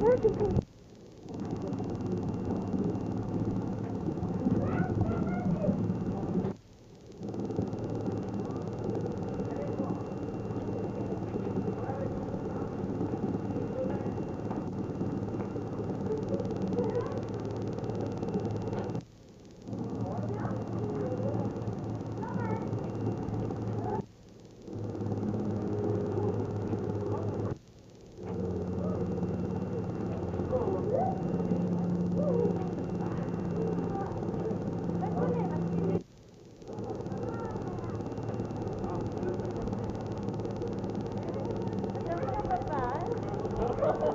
Спасибо. Good.